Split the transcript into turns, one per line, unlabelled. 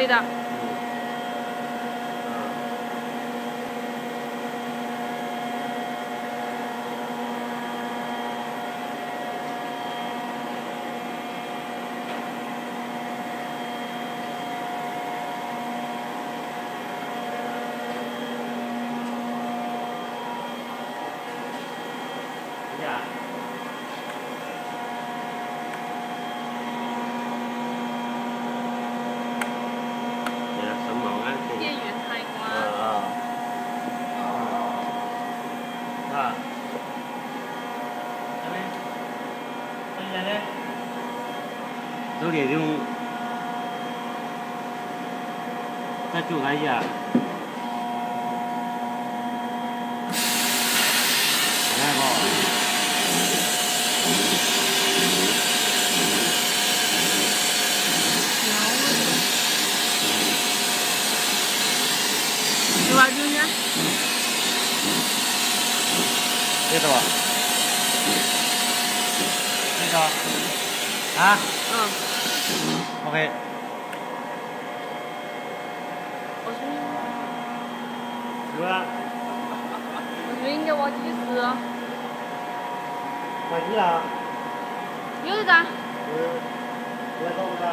可以的。
à đâu để dùng ta chủ cái gì à đây. Bỏ Hãy
subscribe cho kênh Ghiền Mì Gõ Để không bỏ lỡ những
接着吧，那个，啊？
嗯。
OK。
我准备。我觉得应该挖几十。
挖几啊？
有的个。有，
你还找不着？